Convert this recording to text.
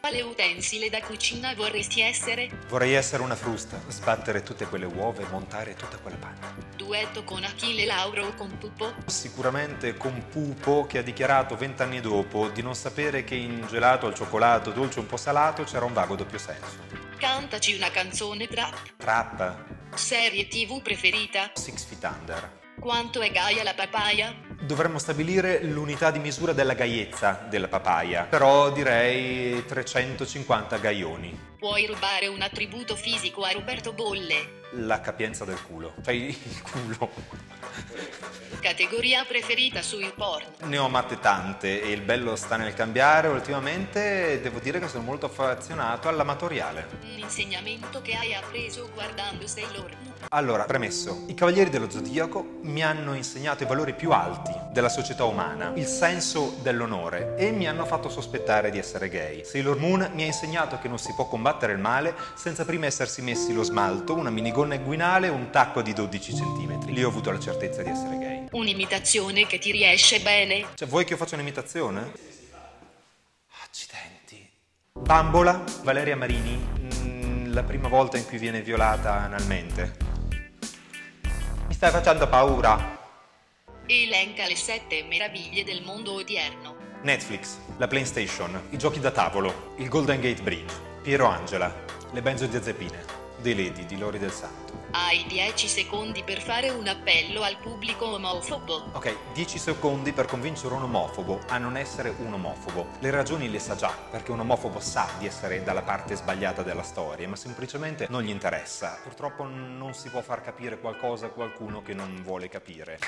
Quale utensile da cucina vorresti essere? Vorrei essere una frusta, sbattere tutte quelle uova e montare tutta quella panna. Duetto con Achille Lauro o con Pupo? Sicuramente con Pupo che ha dichiarato vent'anni dopo di non sapere che in gelato al cioccolato dolce un po' salato c'era un vago doppio senso. Cantaci una canzone trap. Trap, Serie TV preferita? Six Feet Under. Quanto è gaia la papaya? Dovremmo stabilire l'unità di misura della gaiezza della papaya, però direi 350 gaioni. Puoi rubare un attributo fisico a Roberto Bolle. La capienza del culo, cioè il culo. Categoria preferita sui porn. Ne ho amate tante e il bello sta nel cambiare. Ultimamente devo dire che sono molto affezionato all'amatoriale. Un insegnamento che hai appreso guardando Sailor Moon. Allora, premesso, i Cavalieri dello Zodiaco mi hanno insegnato i valori più alti della società umana, il senso dell'onore e mi hanno fatto sospettare di essere gay. Sailor Moon mi ha insegnato che non si può combattere il male senza prima essersi messi lo smalto, una minigonna inguinale e un tacco di 12 cm. Lì ho avuto la certezza di essere gay. Un'imitazione che ti riesce bene. Cioè, vuoi che io faccia un'imitazione? Accidenti. Bambola, Valeria Marini, mm, la prima volta in cui viene violata analmente. Mi stai facendo paura. Elenca le sette meraviglie del mondo odierno. Netflix, la PlayStation, i giochi da tavolo, il Golden Gate Bridge, Piero Angela, le benzodiazepine, dei Lady di Lori del Santo. Hai 10 secondi per fare un appello al pubblico omofobo. Ok, 10 secondi per convincere un omofobo a non essere un omofobo. Le ragioni le sa già, perché un omofobo sa di essere dalla parte sbagliata della storia, ma semplicemente non gli interessa. Purtroppo non si può far capire qualcosa a qualcuno che non vuole capire.